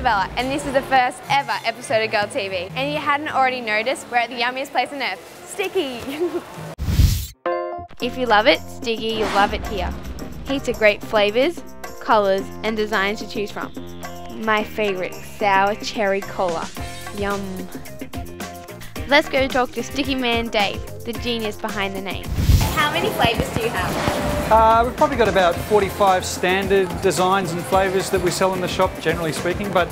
Isabella and this is the first ever episode of Girl TV. And you hadn't already noticed, we're at the yummiest place on earth, Sticky. if you love it, Sticky, you'll love it here. Heaps of great flavours, colours and designs to choose from. My favourite, sour cherry cola. Yum. Let's go talk to Sticky Man Dave, the genius behind the name. How many flavours do you have? Uh, we've probably got about 45 standard designs and flavours that we sell in the shop, generally speaking, but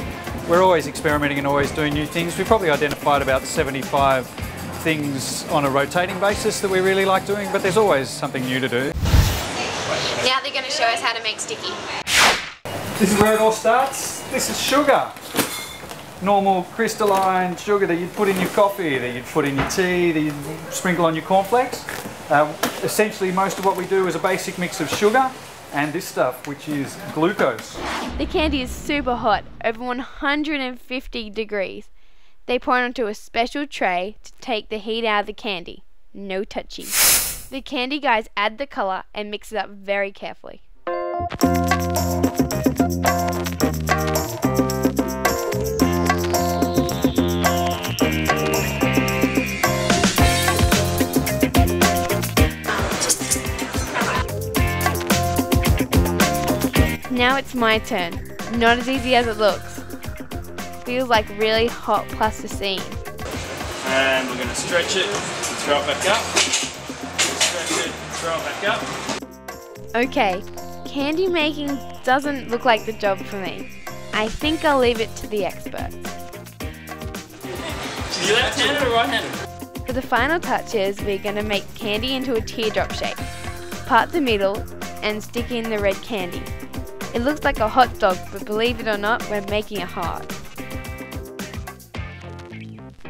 we're always experimenting and always doing new things. We've probably identified about 75 things on a rotating basis that we really like doing, but there's always something new to do. Now they're going to show us how to make sticky. This is where it all starts. This is sugar. Normal crystalline sugar that you'd put in your coffee, that you'd put in your tea, that you'd sprinkle on your cornflakes. Uh, essentially most of what we do is a basic mix of sugar and this stuff, which is glucose. The candy is super hot, over 150 degrees. They pour it onto a special tray to take the heat out of the candy. No touching. The candy guys add the colour and mix it up very carefully. Now it's my turn. Not as easy as it looks. Feels like really hot plasticine. And we're going to stretch it, throw it back up. Stretch it, throw it back up. Okay, candy making doesn't look like the job for me. I think I'll leave it to the experts. You left-handed or right-handed? For the final touches, we're going to make candy into a teardrop shape. Part the middle and stick in the red candy. It looks like a hot dog, but believe it or not, we're making a heart.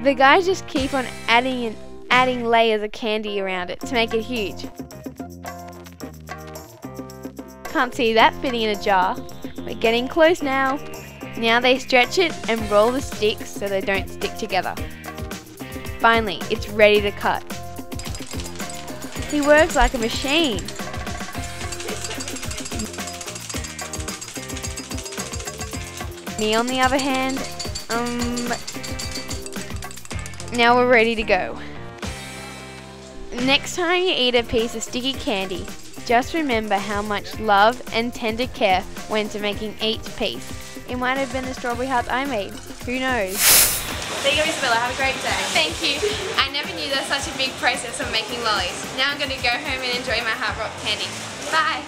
The guys just keep on adding and adding layers of candy around it to make it huge. Can't see that fitting in a jar. We're getting close now. Now they stretch it and roll the sticks so they don't stick together. Finally, it's ready to cut. He works like a machine. Me on the other hand, um, now we're ready to go. Next time you eat a piece of sticky candy, just remember how much love and tender care went into making each piece. It might have been the strawberry hearts I made. Who knows? There you go, Isabella. Have a great day. Thank you. I never knew there was such a big process of making lollies. Now I'm going to go home and enjoy my heart rock candy. Bye.